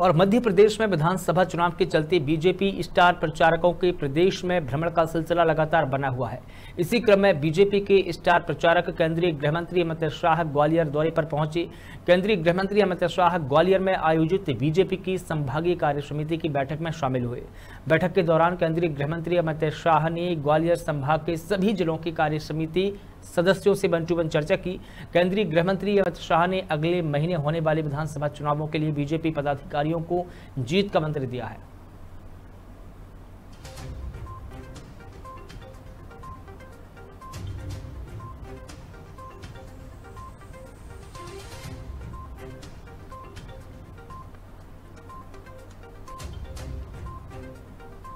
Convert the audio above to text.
और मध्य प्रदेश में विधानसभा चुनाव के चलते बीजेपी स्टार प्रचारकों के प्रदेश में भ्रमण का सिलसिला लगातार बना हुआ है। इसी क्रम में बीजेपी के स्टार प्रचारक केंद्रीय गृह मंत्री अमित शाह ग्वालियर दौरे पर पहुँचे। केंद्रीय गृह मंत्री अमित शाह ग्वालियर में आयोजित बीजेपी की संभागीय कार्य समिति की बैठक में शामिल हुए। बैठक के दौरान केंद्रीय गृह मंत्री अमित शाह ने ग्वालियर संभाग के सभी जिलों की कार्य समिति सदस्यों से वन टू वन चर्चा की। केंद्रीय गृह मंत्री अमित शाह ने अगले महीने होने वाले विधानसभा चुनावों के लिए बीजेपी पदाधिकारियों को जीत का मंत्र दिया है।